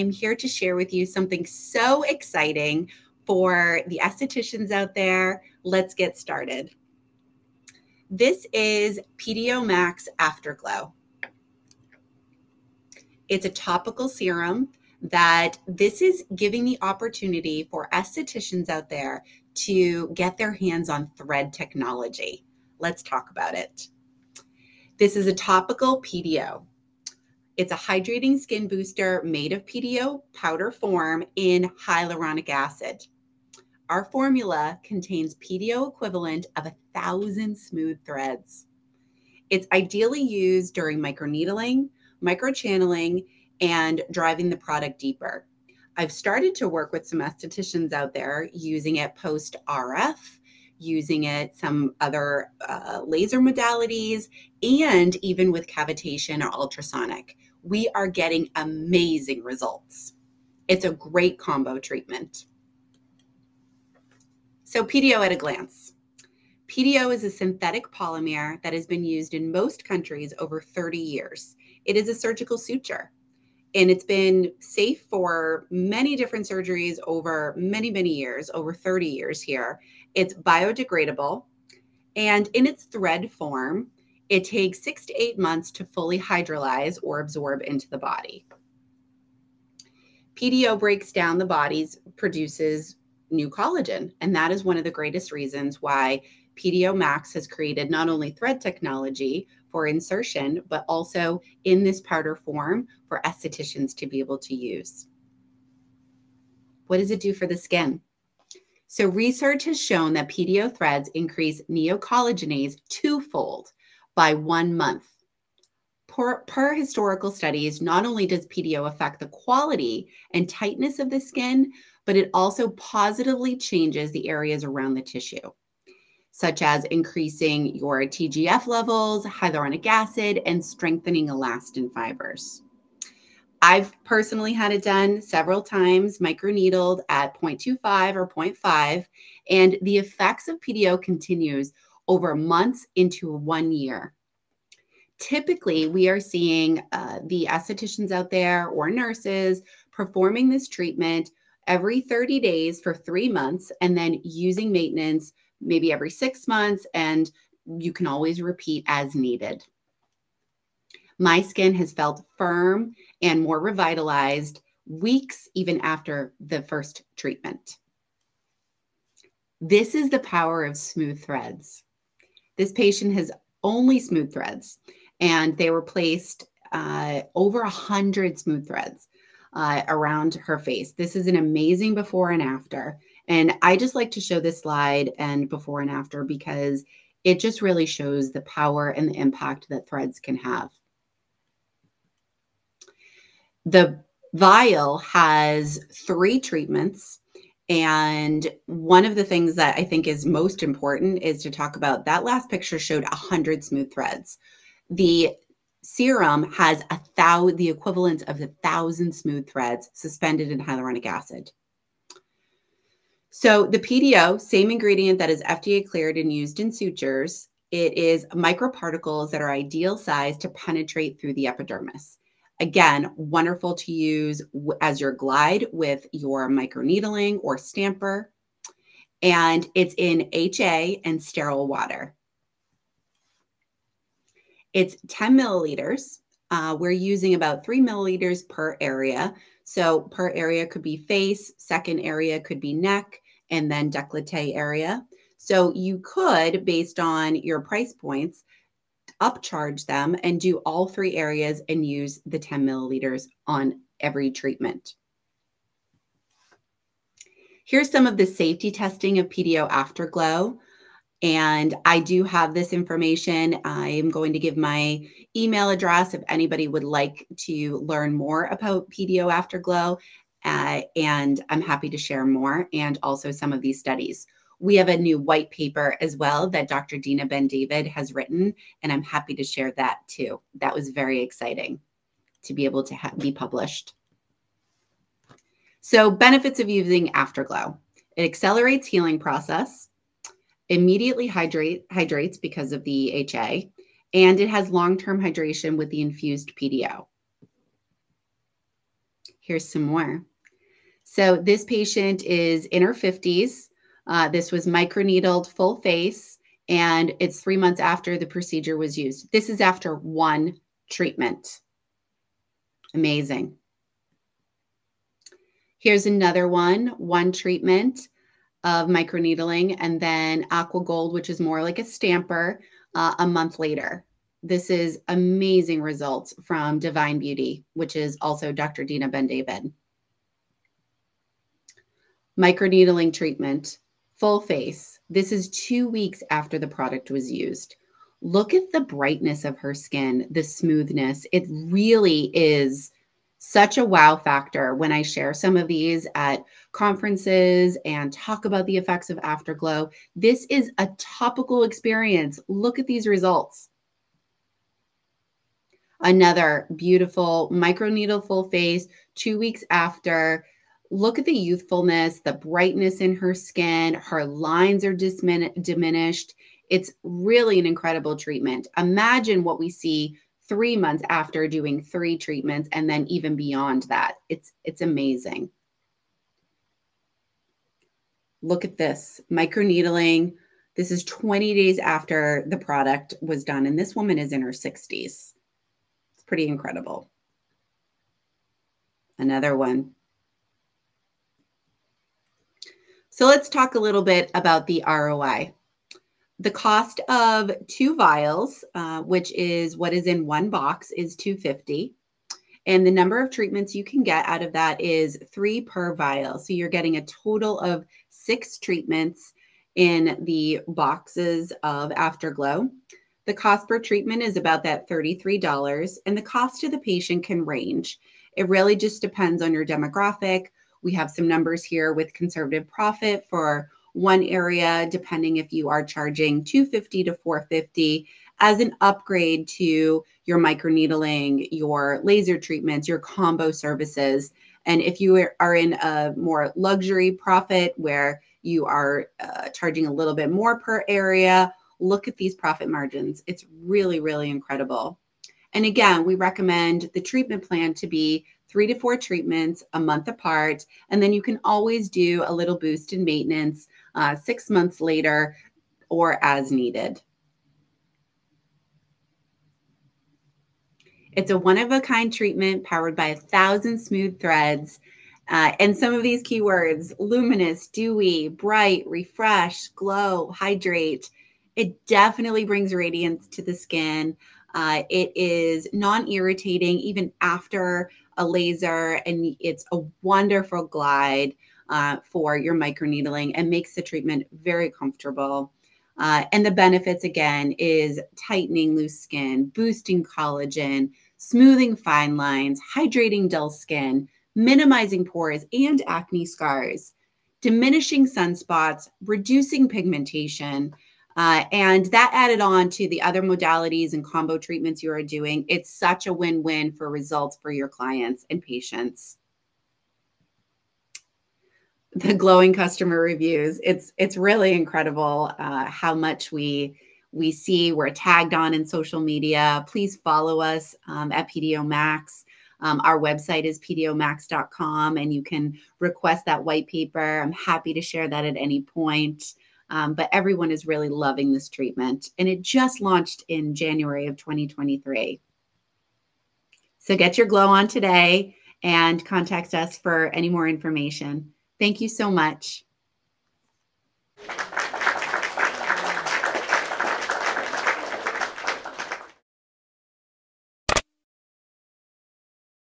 I'm here to share with you something so exciting for the estheticians out there. Let's get started. This is PDO Max AfterGLO. It's a topical serum that this is giving the opportunity for estheticians out there to get their hands on thread technology. Let's talk about it. This is a topical PDO. It's a hydrating skin booster made of PDO powder form in hyaluronic acid. Our formula contains PDO equivalent of a thousand smooth threads. It's ideally used during microneedling, microchanneling, and driving the product deeper. I've started to work with some estheticians out there using it post RF, using it some other uh, laser modalities, and even with cavitation or ultrasonic. We are getting amazing results. It's a great combo treatment. So, PDO at a glance. PDO is a synthetic polymer that has been used in most countries over 30 years. It is a surgical suture and it's been safe for many different surgeries over many, many years, over 30 years here. It's biodegradable. And in its thread form, it takes six to eight months to fully hydrolyze or absorb into the body. PDO breaks down the body's, produces new collagen. And that is one of the greatest reasons why PDO Max has created not only thread technology for insertion, but also in this powder form for estheticians to be able to use. What does it do for the skin? So, research has shown that PDO threads increase neocollagenesis twofold by one month. Per, per, historical studies, not only does PDO affect the quality and tightness of the skin, but it also positively changes the areas around the tissue such as increasing your TGF levels, hyaluronic acid, and strengthening elastin fibers. I've personally had it done several times, microneedled at 0.25 or 0.5, and the effects of PDO continues over months into one year. Typically, we are seeing uh, the estheticians out there or nurses performing this treatment every 30 days for three months and then using maintenance maybe every six months, and you can always repeat as needed. My skin has felt firm and more revitalized weeks even after the first treatment. This is the power of smooth threads. This patient has only smooth threads, and they were placed uh, over a hundred smooth threads uh, around her face. This is an amazing before and after. And I just like to show this slide and before and after because it just really shows the power and the impact that threads can have. The vial has three treatments. And one of the things that I think is most important is to talk about that last picture showed 100 smooth threads. The serum has a thousand, the equivalent of a thousand smooth threads suspended in hyaluronic acid. So the PDO, same ingredient that is FDA cleared and used in sutures. It is microparticles that are ideal size to penetrate through the epidermis. Again, wonderful to use as your glide with your microneedling or stamper. And it's in HA and sterile water. It's 10 milliliters. Uh, we're using about three milliliters per area. So per area could be face, second area could be neck, and then décolleté area. So you could, based on your price points, upcharge them and do all three areas and use the 10 milliliters on every treatment. Here's some of the safety testing of PDO AfterGLO. And I do have this information. I am going to give my email address if anybody would like to learn more about PDO AfterGLO. Uh, and I'm happy to share more and also some of these studies. We have a new white paper as well that Dr. Dina Ben David has written, and I'm happy to share that too. That was very exciting to be able to be published. So, benefits of using AfterGLO it accelerates healing process immediately hydrate, hydrates because of the HA, and it has long term hydration with the infused PDO. Here's some more. So this patient is in her 50s. Uh, this was microneedled full face, and it's three months after the procedure was used. This is after one treatment. Amazing. Here's another one, one treatment of microneedling, and then Aqua Gold, which is more like a stamper, uh, a month later. This is amazing results from Divine Beauty, which is also Dr. Dina Ben David. Microneedling treatment, full face. This is two weeks after the product was used. Look at the brightness of her skin, the smoothness. It really is such a wow factor when I share some of these at conferences and talk about the effects of AfterGLO. This is a topical experience. Look at these results. Another beautiful microneedle full face, two weeks after. Look at the youthfulness, the brightness in her skin. Her lines are diminished. It's really an incredible treatment. Imagine what we see three months after doing three treatments and then even beyond that. It's it's amazing. Look at this microneedling. This is 20 days after the product was done, and this woman is in her 60s. It's pretty incredible. Another one. So let's talk a little bit about the ROI the cost of two vials, uh, which is what is in one box, is 250 and the number of treatments you can get out of that is three per vial. So you're getting a total of six treatments in the boxes of AfterGLO. The cost per treatment is about that $33, and the cost to the patient can range. It really just depends on your demographic. We have some numbers here with conservative profit for one area, depending if you are charging 250 to 450 as an upgrade to your microneedling, your laser treatments, your combo services. And if you are in a more luxury profit where you are uh, charging a little bit more per area, look at these profit margins. It's really, really incredible. And again, we recommend the treatment plan to be three to four treatments a month apart. And then you can always do a little boost in maintenance uh, six months later or as needed. It's a one of a kind treatment powered by a thousand smooth threads. Uh, and some of these keywords luminous, dewy, bright, refresh, glow, hydrate. It definitely brings radiance to the skin. Uh, it is non irritating even after a laser, and it's a wonderful glide uh, for your microneedling and makes the treatment very comfortable. Uh, and the benefits again is tightening loose skin, boosting collagen, smoothing fine lines, hydrating dull skin, minimizing pores and acne scars, diminishing sunspots, reducing pigmentation. Uh, and that added on to the other modalities and combo treatments you are doing, it's such a win win for results for your clients and patients the glowing customer reviews. It's it's really incredible uh, how much we we see. We're tagged on in social media. Please follow us um, at PDO Max. Um, our website is pdomax.com, and you can request that white paper. I'm happy to share that at any point. Um, but everyone is really loving this treatment, and it just launched in January of 2023. So get your glow on today and contact us for any more information. Thank you so much.